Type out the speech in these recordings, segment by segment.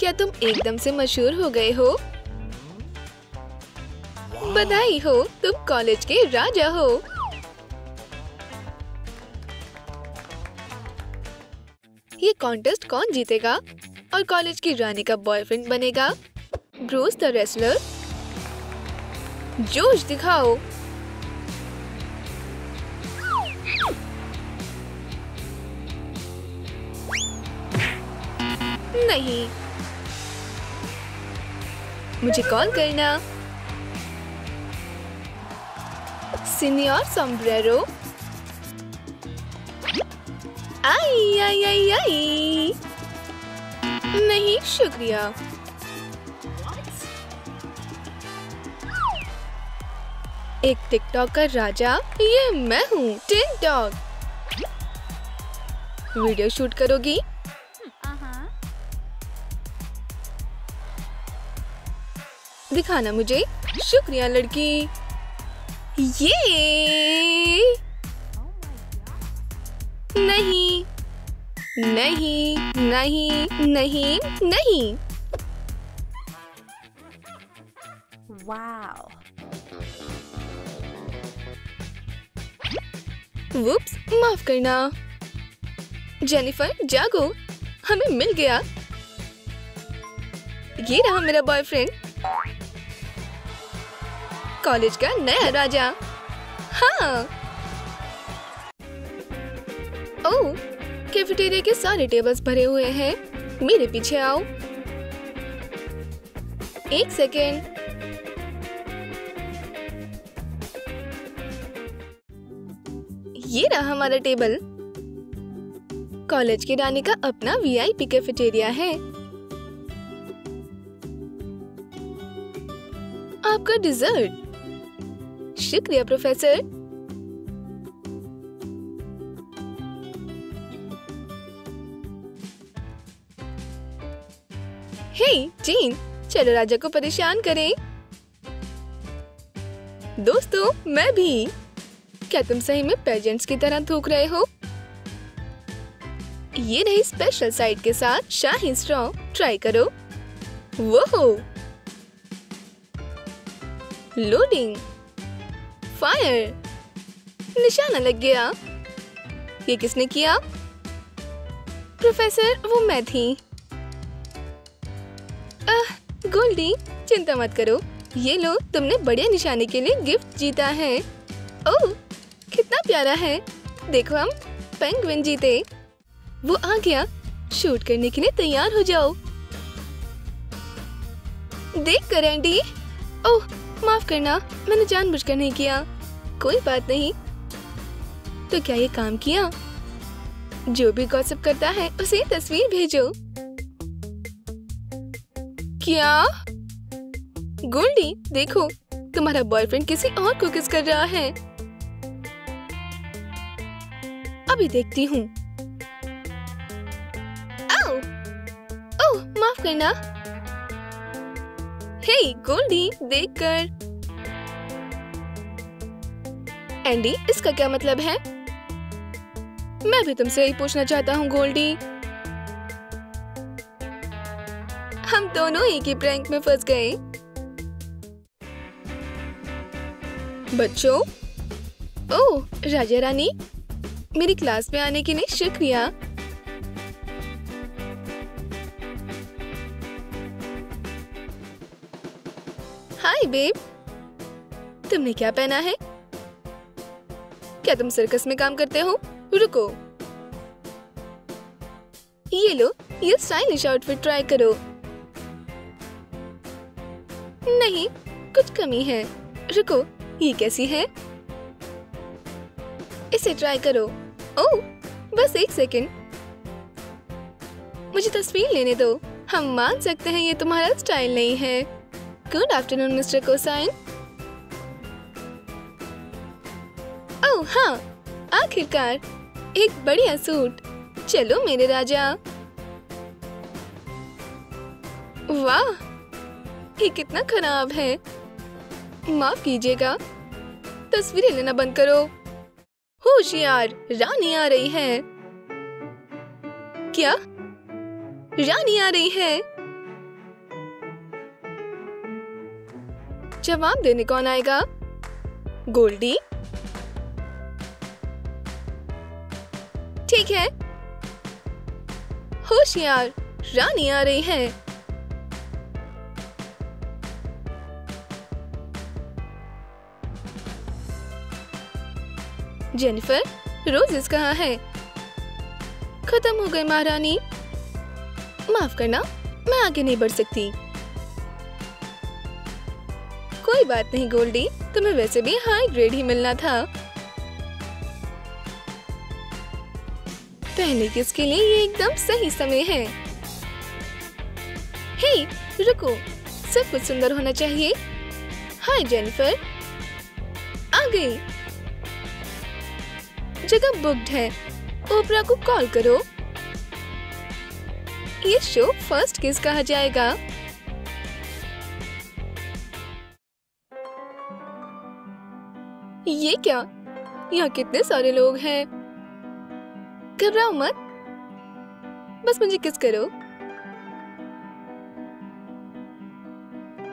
क्या तुम एकदम से मशहूर हो गए हो? बधाई हो, तुम कॉलेज के राजा हो। ये कॉन्टेस्ट कौन जीतेगा? और कॉलेज की रानी का बॉयफ्रेंड बनेगा? ब्रूस द रेसलर जोश दिखाओ। नहीं। मुझे कॉल करना। सीनियर sombrero आई आई आई आई। नहीं, शुक्रिया। एक टिकटॉक का राजा, ये मैं हूँ, टिकटॉक। वीडियो शूट करोगी? दिखाना मुझे। शुक्रिया लड़की। ये। नहीं। नहीं नहीं नहीं नहीं. वुप्स माफ़ करना। जेनिफर जागो। हमें मिल गया। ये रहा मेरा बॉयफ्रेंड कॉलेज का नया राजा। हाँ। ओह कैफेटेरिया के सारे टेबल्स भरे हुए हैं। मेरे पीछे आओ। एक सेकेंड। ये रहा हमारा टेबल। कॉलेज की रानी का अपना वीआईपी कैफेटेरिया है। आपका डिजर्ट। शुक्रिया, प्रोफेसर। हे, जीन, चलो राजा को परेशान करें। दोस्तों, मैं भी। क्या तुम सही में पेजेंट्स की तरह थूक रहे हो? ये रही स्पेशल साइड के साथ शाही स्ट्रॉ ट्राई करो। वो लोडिंग फायर। निशाना लग गया। ये किसने किया? प्रोफेसर, वो मैं थी। गोल्डी, चिंता मत करो। ये लो, तुमने बढ़िया निशाने के लिए गिफ्ट जीता है। ओह, कितना प्यारा है। देखो हम, पेंगुइन जीते। वो आ गया। शूट करने के लिए तैयार हो जाओ। देख कर, एंडी। ओह माफ़ करना, मैंने जानबूझकर नहीं किया। कोई बात नहीं। तो क्या ये काम किया? जो भी गॉसिप करता है, उसे तस्वीर भेजो। क्या? गोल्डी, देखो, तुम्हारा बॉयफ्रेंड किसी और को किस कर रहा है। अभी देखती हूँ। माफ़ करना। हे गोल्डी देखकर एंडी इसका क्या मतलब है? मैं भी तुमसे यही पूछना चाहता हूँ, गोल्डी। हम दोनों एक ही प्रैंक में फंस गए। बच्चों। ओह, राजा रानी, मेरी क्लास में आने के लिए शुक्रिया। बेब। तुमने क्या पहना है? क्या तुम सर्कस में काम करते हो? रुको। ये लो, ये स्टाइलिश आउटफिट ट्राई करो। नहीं, कुछ कमी है। रुको, ये कैसी है? इसे ट्राई करो। ओह, बस एक सेकंड मुझे तस्वीर लेने दो। हम मान सकते हैं ये तुम्हारा स्टाइल नहीं है। Good afternoon mister cosine oh हाँ आखिरकार, एक बढ़िया सूट चलो मेरे राजा। वाह, ये कितना खराब है। माफ़ कीजिएगा, तस्वीरें लेना बंद करो। होशियार रानी आ रही है। क्या? रानी आ रही है? जवाब देने कौन आएगा? गोल्डी। ठीक है। होशियार रानी आ रही है। जेनिफर, रोजेस कहाँ है? खत्म हो गई महारानी। माफ़ करना, मैं आगे नहीं बढ़ सकती। कोई बात नहीं गोल्डी तुम्हें वैसे भी हाई ग्रेड ही मिलना था। पहले किसके लिए ये एकदम सही समय है? हे रुको। सब कुछ सुंदर होना चाहिए। हाय जेनिफर आ गई। जगह बुक्ड है। ओपरा को कॉल करो। ये शो फ़र्स्ट किस कहा जाएगा। ये क्या? यहाँ कितने सारे लोग हैं। घबराओ मत। बस मुझे किस करो?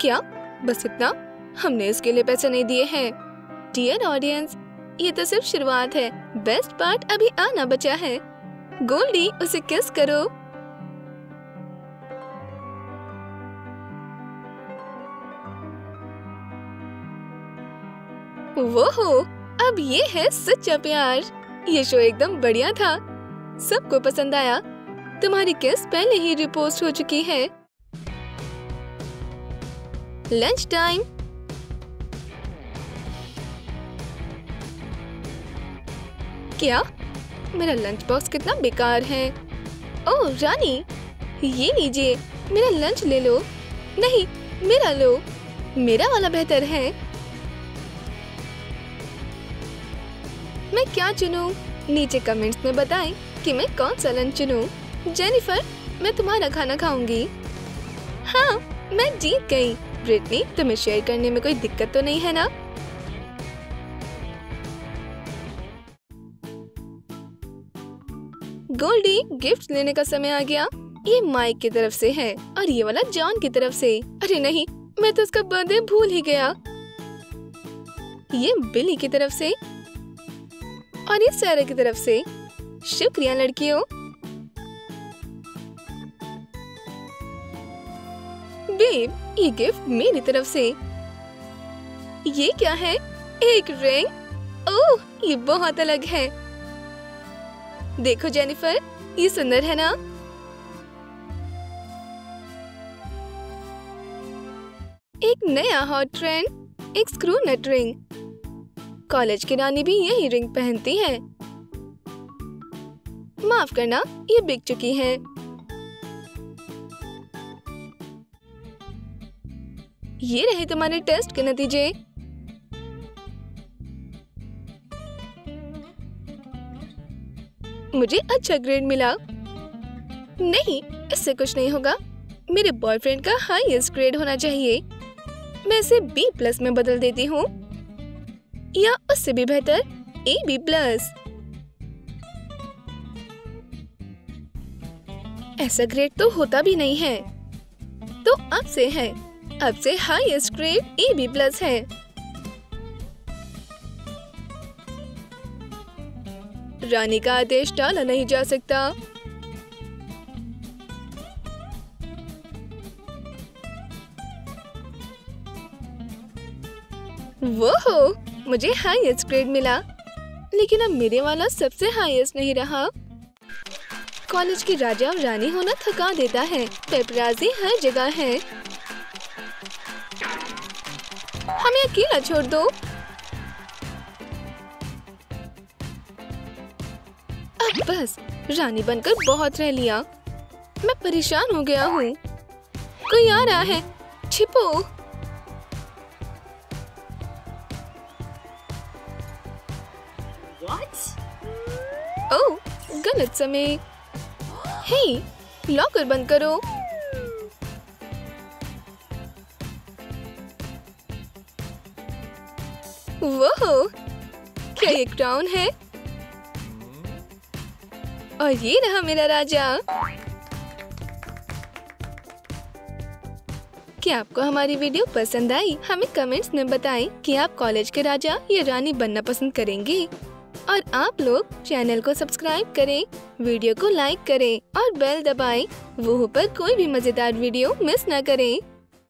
क्या? बस इतना? हमने इसके लिए पैसे नहीं दिए हैं। डियर ऑडियंस ये तो सिर्फ़ शुरुआत है। बेस्ट पार्ट अभी आना बचा है। गोल्डी उसे किस करो। वो हो। अब ये है सच्चा प्यार। ये शो एकदम बढ़िया था। सबको पसंद आया। तुम्हारी किस पहले ही रिपोस्ट हो चुकी है। लंच टाइम क्या? मेरा लंच बॉक्स कितना बेकार है। ओह रानी, ये लीजिए। मेरा लंच ले लो। नहीं, मेरा लो। मेरा वाला बेहतर है। मैं क्या चुनूं? नीचे कमेंट्स में बताएँ कि मैं कौन सा लंच चुनूं। जेनिफर मैं तुम्हारा खाना खाऊँगी। हाँ मैं जीत गई। ब्रिटनी तुम्हें शेयर करने में कोई दिक्कत तो नहीं, है ना? गोल्डी गिफ्ट लेने का समय आ गया। ये माइक की तरफ़ से है और ये वाला जॉन की तरफ़ से। अरे नहीं, मैं तो उसका बर्थडे भूल ही गया। ये बिली की तरफ़ से। और इस सारा की तरफ़ से शुक्रिया लड़कियों। बेब ये गिफ्ट मेरी तरफ़ से। ये क्या है? एक रिंग? ओह, ये बहुत अलग है। देखो जेनिफर, ये सुंदर है ना? एक नया हॉट ट्रेंड एक स्क्रू नट रिंग कॉलेज की रानी भी यही रिंग पहनती है। माफ़ करना, ये बिक चुकी है। ये रहे तुम्हारे टेस्ट के नतीजे। मुझे अच्छा ग्रेड मिला। नहीं, इससे कुछ नहीं होगा। मेरे बॉयफ्रेंड का हाईएस्ट ग्रेड होना चाहिए। मैं इसे बी प्लस में बदल देती हूँ। या उससे भी बेहतर ए बी प्लस ऐसा ग्रेड तो होता भी नहीं है। तो अब से है। अब से highest grade A B plus है। रानी का आदेश टाला नहीं जा सकता। वो हो मुझे हाईएस्ट ग्रेड मिला। लेकिन अब मेरे वाला सबसे हाईएस्ट नहीं रहा। कॉलेज की राजा और रानी होना थका देता है। पेपराजी हर जगह है। हमें अकेला छोड़ दो। अब बस, रानी बनकर बहुत रह लिया। मैं परेशान हो गया हूँ। कोई आ रहा है? छिपो। ओह, गलत समय। हे लॉकर बंद करो। वो क्या ये क्राउन है? और ये रहा मेरा राजा। क्या आपको हमारी वीडियो पसंद आई? हमें कमेंट्स में बताएँ कि आप कॉलेज के राजा या रानी बनना पसंद करेंगे। और आप लोग चैनल को सब्सक्राइब करें, वीडियो को लाइक करें और बेल दबाएँ। वो पर कोई भी मज़ेदार वीडियो मिस न करें।